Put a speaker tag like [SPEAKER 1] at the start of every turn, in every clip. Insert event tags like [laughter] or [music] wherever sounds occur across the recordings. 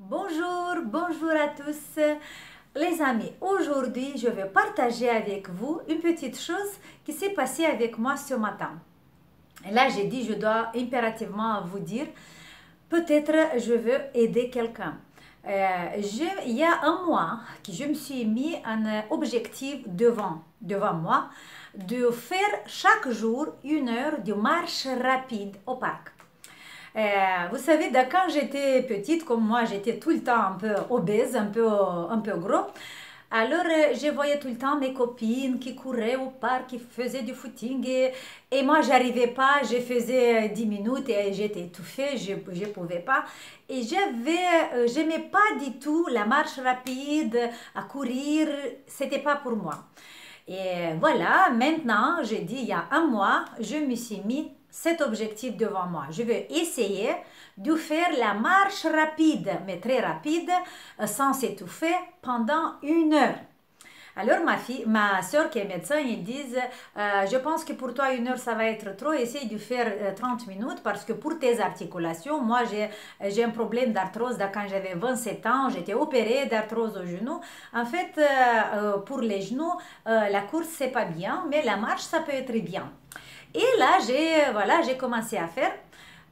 [SPEAKER 1] Bonjour, bonjour à tous. Les amis, aujourd'hui, je vais partager avec vous une petite chose qui s'est passée avec moi ce matin. Et là, j'ai dit, je dois impérativement vous dire, peut-être je veux aider quelqu'un. Euh, il y a un mois que je me suis mis un objectif devant, devant moi de faire chaque jour une heure de marche rapide au parc. Euh, vous savez, quand j'étais petite, comme moi, j'étais tout le temps un peu obèse, un peu, un peu gros. Alors, euh, je voyais tout le temps mes copines qui couraient au parc, qui faisaient du footing. Et, et moi, j'arrivais pas, je faisais 10 minutes et j'étais étouffée, je ne pouvais pas. Et j'avais, euh, j'aimais pas du tout la marche rapide, à courir, c'était pas pour moi. Et voilà, maintenant, j'ai dit, il y a un mois, je me suis mis cet objectif devant moi. Je vais essayer de faire la marche rapide, mais très rapide, euh, sans s'étouffer, pendant une heure. Alors ma fille, ma soeur qui est médecin, ils disent, euh, je pense que pour toi une heure ça va être trop, essaye de faire 30 euh, minutes parce que pour tes articulations, moi j'ai un problème d'arthrose quand j'avais 27 ans, j'étais opérée d'arthrose au genou. En fait, pour les genoux, la course c'est pas bien, mais la marche ça peut être bien. Et là, j'ai voilà, j'ai commencé à faire.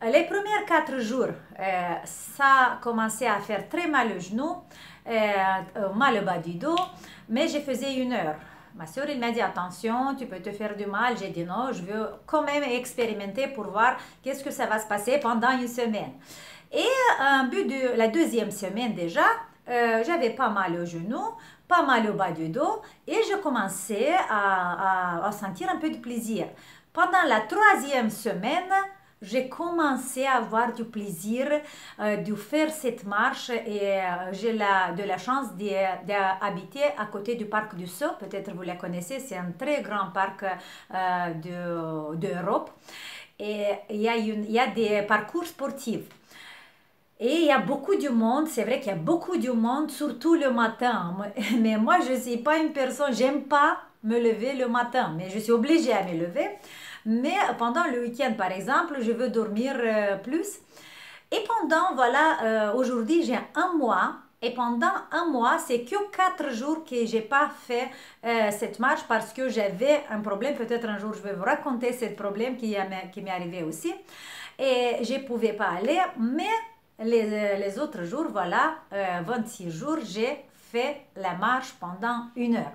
[SPEAKER 1] Les premiers quatre jours, euh, ça a commencé à faire très mal au genou, euh, mal au bas du dos, mais je faisais une heure. Ma soeur, il m'a dit attention, tu peux te faire du mal. J'ai dit non, je veux quand même expérimenter pour voir qu'est-ce que ça va se passer pendant une semaine. Et un but de la deuxième semaine déjà, euh, j'avais pas mal au genou, pas mal au bas du dos et je commençais à, à sentir un peu de plaisir. Pendant la troisième semaine, j'ai commencé à avoir du plaisir euh, de faire cette marche et euh, j'ai de la chance d'habiter à côté du parc du Sceau. Peut-être vous la connaissez, c'est un très grand parc euh, d'Europe. et il y, a y a des parcours sportifs. Et il y a beaucoup de monde, c'est vrai qu'il y a beaucoup de monde, surtout le matin. [laughs] Mais moi, je ne suis pas une personne, j'aime pas me lever le matin, mais je suis obligée à me lever. Mais pendant le week-end, par exemple, je veux dormir euh, plus. Et pendant, voilà, euh, aujourd'hui, j'ai un mois. Et pendant un mois, c'est que quatre jours que j'ai pas fait euh, cette marche parce que j'avais un problème. Peut-être un jour, je vais vous raconter ce problème qui, qui m'est arrivé aussi. Et je pouvais pas aller. Mais les, les autres jours, voilà, 26 jours, j'ai la marche pendant une heure.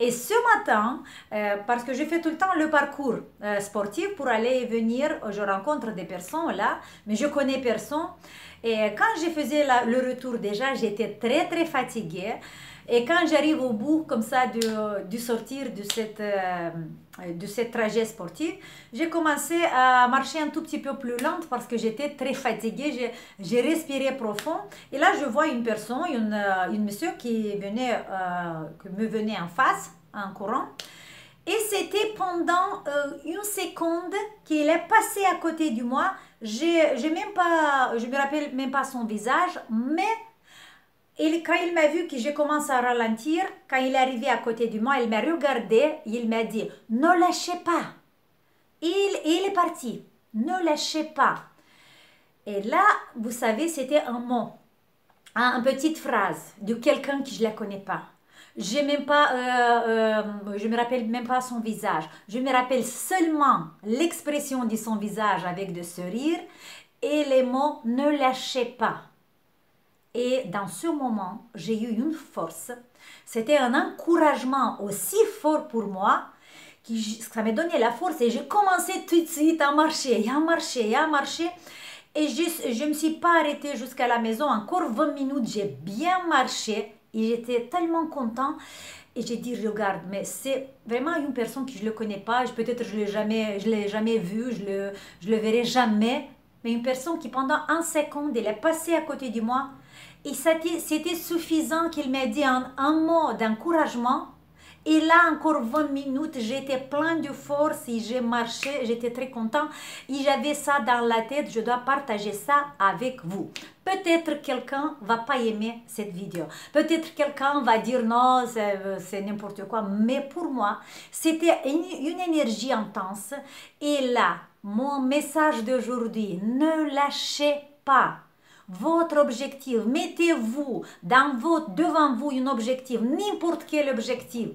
[SPEAKER 1] Et ce matin, euh, parce que je fais tout le temps le parcours euh, sportif pour aller et venir, je rencontre des personnes là, mais je connais personne. Et quand je faisais le retour déjà, j'étais très très fatiguée. Et quand j'arrive au bout comme ça de, sortir de cette, euh, de cette trajet sportif, j'ai commencé à marcher un tout petit peu plus lente parce que j'étais très fatiguée, j'ai respiré profond. Et là, je vois une personne, une, euh, une monsieur qui, venait, euh, me venait en face, en courant. Et c'était pendant une seconde qu'il est passé à côté de moi. J'ai même pas, je me rappelle même pas son visage, mais et quand il m'a vu que je commence à ralentir, quand il est arrivé à côté de moi, il m'a regardé, il m'a dit Ne lâchez pas. Il, il est parti. Ne lâchez pas. Et là, vous savez, c'était un mot, une petite phrase de quelqu'un que je ne la connais pas. Je même pas, euh, euh, je me rappelle même pas son visage. Je me rappelle seulement l'expression de son visage avec de sourire et les mots ne lâchez pas. Et dans ce moment, j'ai eu une force. C'était un encouragement aussi fort pour moi que ça m'a donné la force et j'ai commencé tout de suite à marcher, à marcher, à marcher. Et je ne me suis pas arrêtée jusqu'à la maison. Encore 20 minutes, j'ai bien marché et j'étais tellement content. Et j'ai dit, regarde, mais c'est vraiment une personne que je ne connais pas. Peut-être je ne l'ai l'ai jamais vu, je le, je le verrai jamais. Mais une personne qui pendant un seconde, elle est passée à côté de moi et c'était suffisant qu'il m'ait dit un, mot d'encouragement. Et là, encore 20 minutes, j'étais plein de force et j'ai marché, j'étais très content. Et j'avais ça dans la tête, je dois partager ça avec vous. Peut-être quelqu'un va pas aimer cette vidéo. Peut-être quelqu'un va dire non, c'est n'importe quoi. Mais pour moi, c'était une, une énergie intense. Et là, mon message d'aujourd'hui, ne lâchez pas votre objectif. Mettez-vous dans votre, devant vous un objectif, n'importe quel objectif.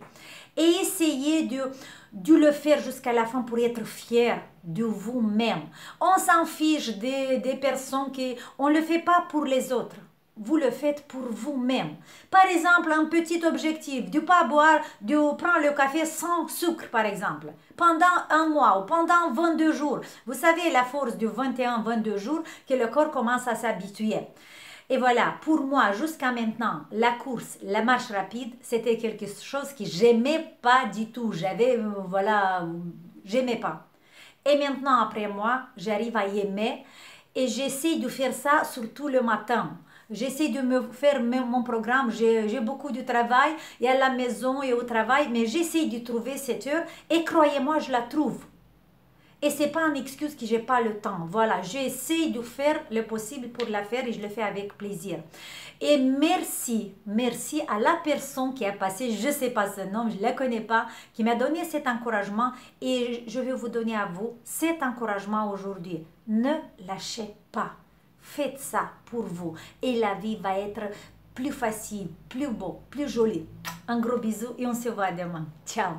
[SPEAKER 1] Et essayez de, de le faire jusqu'à la fin pour être fier de vous-même. On s'en fiche des, des personnes qui... On ne le fait pas pour les autres vous le faites pour vous-même. Par exemple, un petit objectif, de pas boire, de prendre le café sans sucre, par exemple, pendant un mois ou pendant 22 jours. Vous savez la force de 21-22 jours que le corps commence à s'habituer. Et voilà, pour moi, jusqu'à maintenant, la course, la marche rapide, c'était quelque chose que j'aimais pas du tout. J'avais, euh, voilà, j'aimais pas. Et maintenant, après moi, j'arrive à aimer et j'essaie de faire ça surtout le matin. J'essaie de me faire mon programme. J'ai beaucoup de travail et à la maison et au travail, mais j'essaie de trouver cette heure et croyez-moi, je la trouve. Et c'est pas une excuse que j'ai pas le temps. Voilà, j'essaie de faire le possible pour la faire et je le fais avec plaisir. Et merci, merci à la personne qui a passé, je sais pas ce nom, je la connais pas, qui m'a donné cet encouragement et je vais vous donner à vous cet encouragement aujourd'hui. Ne lâchez pas. Faites ça pour vous et la vie va être plus facile, plus beau, plus jolie. Un gros bisou et on se voit demain. Ciao